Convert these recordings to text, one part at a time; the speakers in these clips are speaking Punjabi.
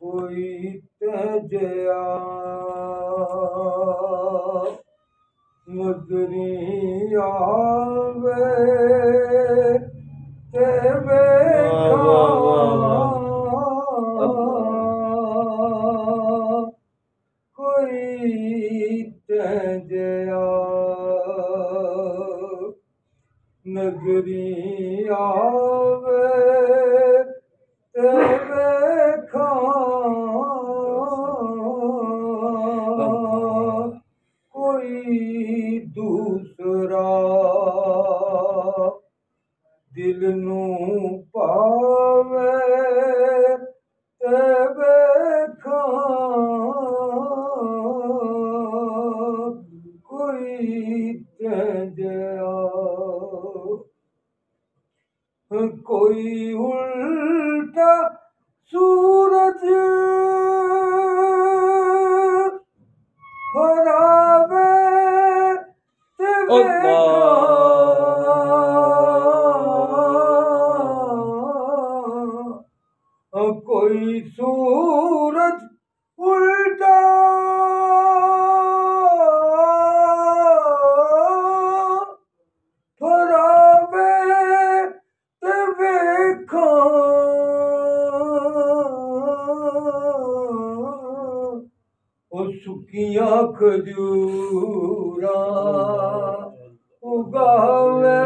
ਕੋਈ ਤਜਿਆ ਮੁਦਰੀ ਆਵੇ ਤੇ ਵੇਖਾਂ। ਕੋਈ ਤਜਿਆ ਨਗਰੀ विघ्नु पावे तबे कोई जया कोई उल्टा सूरज फरावे तबे উল্টা ধরাবে দেবে ও সুকিয়া খজুরা উগাবে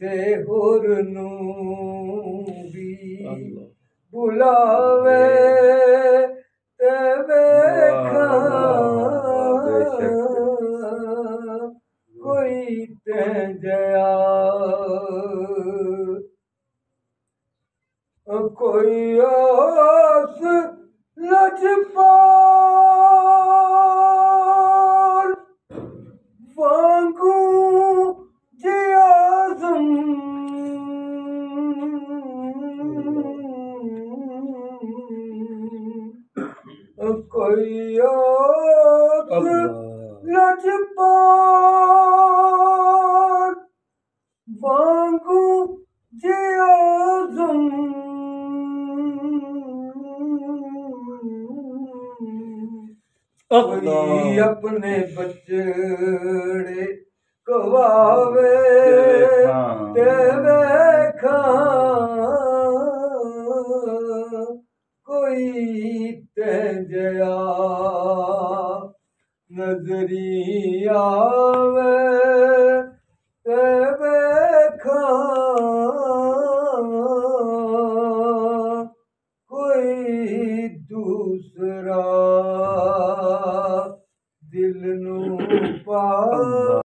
ਕਿਸੇ ਹੋਰ ਨੂੰ ਵੀ ਬੁਲਾਵੇ ਤੇ ਵੇਖਾਂ ਕੋਈ ਤਜਿਆ ਕੋਈ ਆਸ ਲਜਪਾਲ कोई लजपार अपने बच्चे गवावे तेरे ਤੰਜਿਆ ਨਜ਼ਰੀ ਆਵੇ ਤੇ ਵੇਖਾਂ ਕੋਈ ਦੂਸਰਾ ਦਿਲ ਨੂੰ ਪਾ